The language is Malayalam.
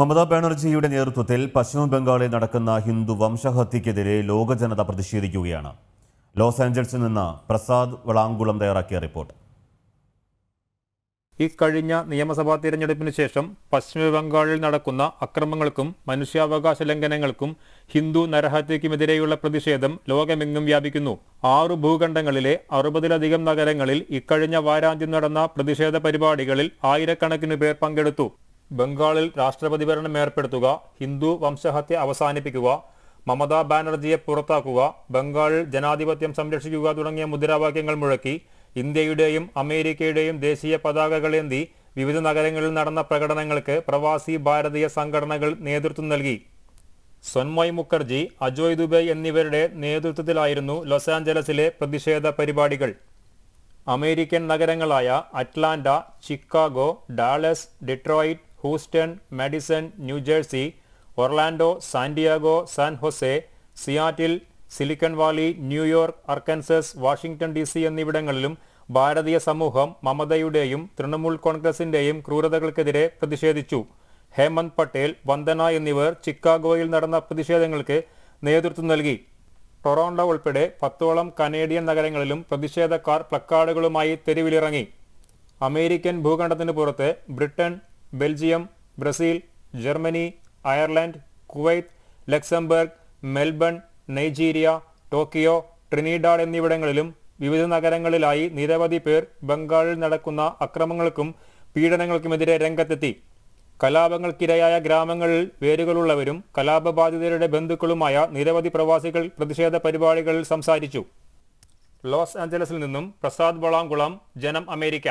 മമതാ ബാനർജിയുടെ നേതൃത്വത്തിൽ പശ്ചിമ ബംഗാളിൽ നടക്കുന്ന ഹിന്ദു വംശഹത്യക്കെതിരെ ലോക ജനത പ്രതിഷേധിക്കുകയാണ്. ലോസ് ആഞ്ചൽസിൽ നിന്ന് പ്രസാദ് വളാങ്കുളം തയ്യാറാക്കിയ റിപ്പോർട്ട്. ഇക്കഴിഞ്ഞ നിയമസഭാ തിരഞ്ഞെടുപ്പിന് ശേഷം പശ്ചിമ ബംഗാളിൽ നടക്കുന്ന അക്രമങ്ങൾക്കും മനുഷ്യാവകാശ ലംഘനങ്ങൾക്കും ഹിന്ദു നരഹത്യക്കുമെതിരെയുള്ള പ്രതിഷേധം ലോകമെങ്ങും വ്യാപിക്കുന്നു. ആറു ഭൂഖണ്ഡങ്ങളിലെ അറുപതിലധികം നഗരങ്ങളിൽ ഇക്കഴിഞ്ഞ വാരാന്ത്യം നടന്ന പ്രതിഷേധ പരിപാടികളിൽ ആയിരക്കണക്കിന് പേർ പങ്കെടുത്തു. ബംഗാളിൽ രാഷ്ട്രപതി ഭരണം ഏർപ്പെടുത്തുക ഹിന്ദു വംശഹത്യ അവസാനിപ്പിക്കുക മമതാ ബാനർജിയെ പുറത്താക്കുക ബംഗാളിൽ ജനാധിപത്യം സംരക്ഷിക്കുക തുടങ്ങിയ മുദ്രാവാക്യങ്ങൾ മുഴക്കി ഇന്ത്യയുടെയും അമേരിക്കയുടെയും ദേശീയ പതാകകളേന്തി വിവിധ നഗരങ്ങളിൽ നടന്ന പ്രകടനങ്ങൾക്ക് പ്രവാസി ഭാരതീയ സംഘടനകൾ നേതൃത്വം നൽകി. സൊൻമോയ് മുഖർജി അജോയ് ദുബൈ എന്നിവരുടെ നേതൃത്വത്തിലായിരുന്നു ലോസ് ആഞ്ചലസിലെ പ്രതിഷേധ പരിപാടികൾ. American നഗരങ്ങളായ Atlanta Chicago Dallas Detroit Houston Madison New Jersey Orlando Santiago San Jose Seattle Silicon Valley New York Arkansas Washington D C എന്നിവിടങ്ങളിലും ഭാരതീയ സമൂഹം മമതയുടെയും തൃണമൂൽ കോൺഗ്രസിന്റെയും ക്രൂരതകൾക്കെതിരെ പ്രതിഷേധിച്ചു. ഹേമന്ത് പട്ടേൽ വന്ദന എന്നിവർ ചിക്കാഗോയിൽ നടന്ന പ്രതിഷേധങ്ങൾക്ക് നേതൃത്വം നൽകി. ടൊറോണ്ടോ ഉൾപ്പെടെ പത്തോളം കനേഡിയൻ നഗരങ്ങളിലും പ്രതിഷേധക്കാർ പ്ലക്കാർഡുകളുമായി തെരുവിലിറങ്ങി. അമേരിക്കൻ ഭൂഖണ്ഡത്തിന് പുറത്ത് Britain Belgium Brazil Germany Ireland Kuwait Luxembourg Melbourne Nigeria Tokyo Trinidad എന്നിവിടങ്ങളിലും വിവിധ നഗരങ്ങളിലായി നിരവധി പേർ ബംഗാളിൽ നടക്കുന്ന അക്രമങ്ങൾക്കും പീഡനങ്ങൾക്കുമെതിരെ രംഗത്തെത്തി. കലാപങ്ങൾക്കിരയായ ഗ്രാമങ്ങളിൽ വേരുകളുള്ളവരും കലാപബാധിതരുടെ ബന്ധുക്കളുമായ നിരവധി പ്രവാസികൾ പ്രതിഷേധ പരിപാടികളിൽ സംസാരിച്ചു. ലോസ് ആഞ്ചലസിൽ നിന്നും പ്രസാദ് വളാംകുളം ജനം അമേരിക്ക.